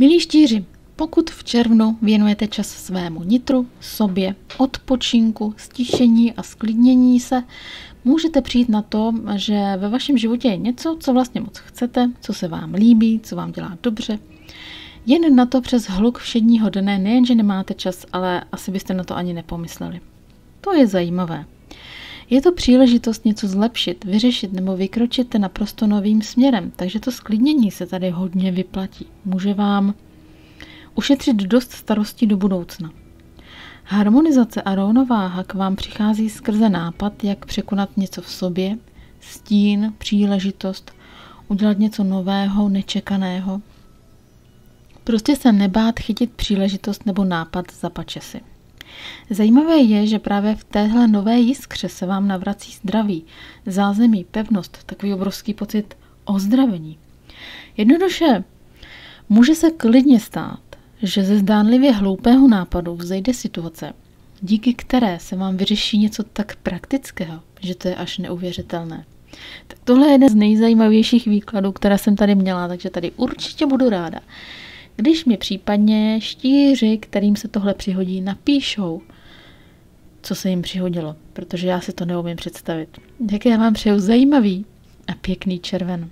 Milí štíři, pokud v červnu věnujete čas svému nitru, sobě, odpočinku, stišení a sklidnění se, můžete přijít na to, že ve vašem životě je něco, co vlastně moc chcete, co se vám líbí, co vám dělá dobře. Jen na to přes hluk všedního dne nejenže nemáte čas, ale asi byste na to ani nepomysleli. To je zajímavé. Je to příležitost něco zlepšit, vyřešit nebo vykročit naprosto novým směrem, takže to sklidnění se tady hodně vyplatí. Může vám ušetřit dost starostí do budoucna. Harmonizace a rovnováha k vám přichází skrze nápad, jak překonat něco v sobě, stín, příležitost, udělat něco nového, nečekaného. Prostě se nebát chytit příležitost nebo nápad za pačesy. Zajímavé je, že právě v téhle nové jiskře se vám navrací zdraví, zázemí, pevnost, takový obrovský pocit ozdravení. Jednoduše, může se klidně stát, že ze zdánlivě hloupého nápadu vzejde situace, díky které se vám vyřeší něco tak praktického, že to je až neuvěřitelné. Tak tohle je jeden z nejzajímavějších výkladů, které jsem tady měla, takže tady určitě budu ráda, když mi případně štíři, kterým se tohle přihodí, napíšou, co se jim přihodilo, protože já si to neumím představit. Tak já vám přeju zajímavý a pěkný červen.